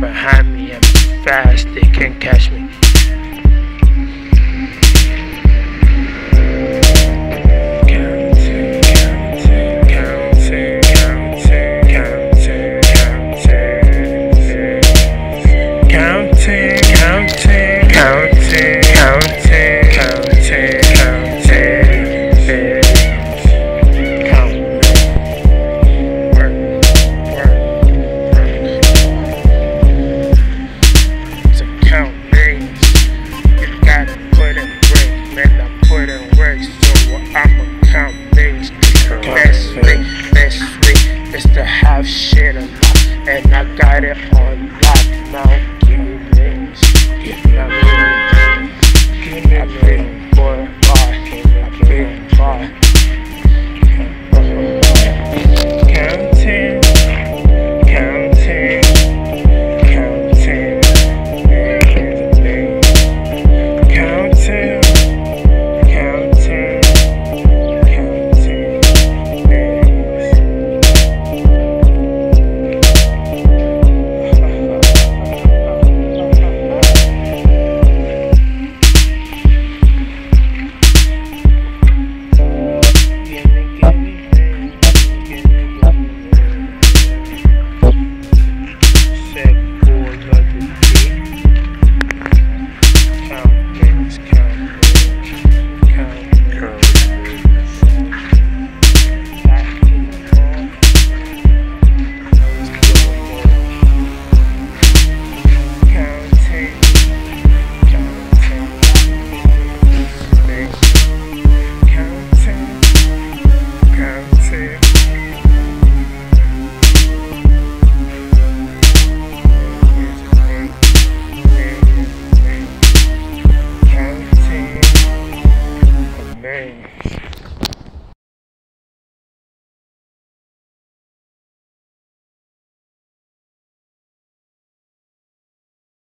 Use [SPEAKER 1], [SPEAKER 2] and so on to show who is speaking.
[SPEAKER 1] behind me and fast they can't catch me. Counting, counting. shit And I got it on lock now.